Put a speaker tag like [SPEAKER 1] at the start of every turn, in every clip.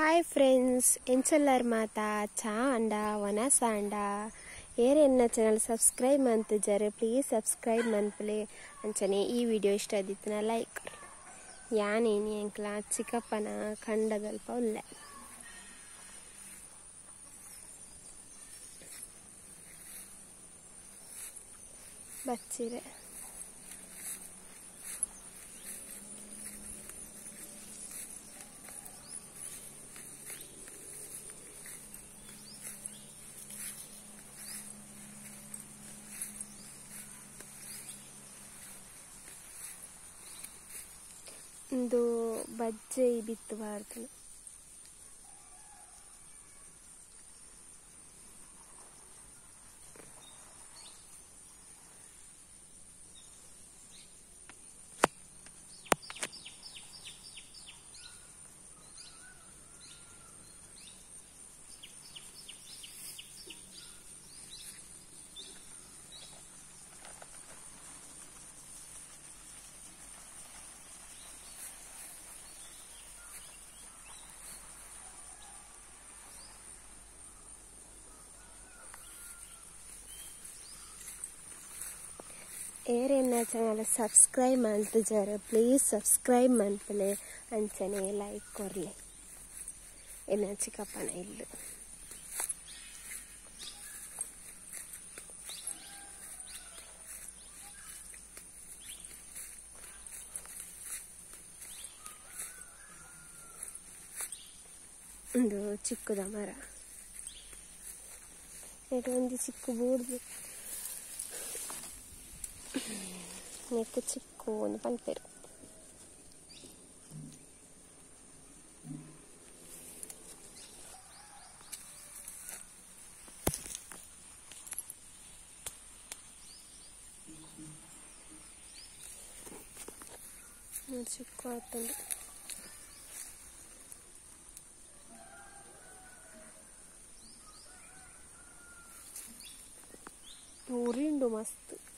[SPEAKER 1] Hi friends ಎಂಚಲ್ಲರ್ ಮಾತ ಚಾ ಅಂಡ ವನ ಸಾಂಡ ಏರೆನ್ನ ಚಾನಲ್ ಸಬ್ಸ್ಕ್ರೈಬ್ ಮಂತಿದ್ದಾರೆ ಪ್ಲೀಸ್ ಸಬ್ಸ್ಕ್ರೈಬ್ ಮನ್ಪಲೆ ಅಂಚನೆ ಈ ವಿಡಿಯೋ ಇಷ್ಟ ಆದಿತ್ತಿನ ಲೈಕ್ ಯಾನೇನಿ ಎಂಕ್ಲ ಚಿಕ್ಕಪ್ಪನ ಖಂಡದಲ್ಪ ಉಲ್ಲೆ ಬಚ್ಚಿರೆ ಒಂದು ಬಜ್ಜೆ ಬಿತ್ತು ಏರೆನ್ನ ಚಾನಲ್ ಸಬ್ಸ್ಕ್ರೈಬ್ ಮಾಡ್ತಿದ್ದಾರೆ ಪ್ಲೀಸ್ ಸಬ್ಸ್ಕ್ರೈಬ್ ಮಾಡ್ಪಲೆ ಅಂಚನೆ ಲೈಕ್ ಕೊರ್ಲಿ ಎನ್ನ ಚಿಕ್ಕಪ್ಪನ ಇಲ್ಲು ಒಂದು ಚಿಕ್ಕದ ಮರ. ಇದು ಒಂದು ಚಿಕ್ಕ ಬೂಡ್ದು నీకు చిక్కు అని పని పేరు ചിക്കു ആട്ടുണ്ട് ൂറിയുണ്ട് മസ്ത്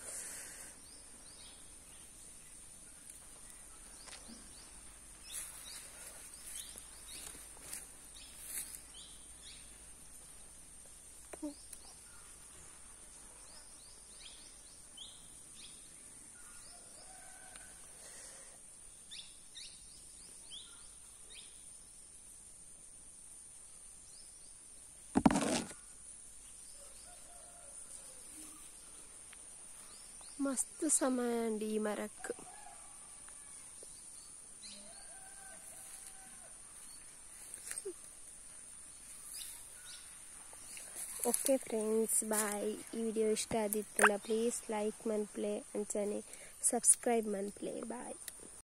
[SPEAKER 1] ಮಸ್ತ್ ಸಮಯ ಅಂಡಿ ಈ ಮರಕ್ಕೆ ಓಕೆ ಫ್ರೆಂಡ್ಸ್ ಬಾಯ್ ಈ ವಿಡಿಯೋ ಇಷ್ಟ ಆದಿತ್ತಲ್ಲ ಪ್ಲೀಸ್ ಲೈಕ್ ಮನ್ಪ್ಲೆ ಅಂಚನೆ ಸಬ್ಸ್ಕ್ರೈಬ್ ಮನ್ಪ್ಲೆ ಬಾಯ್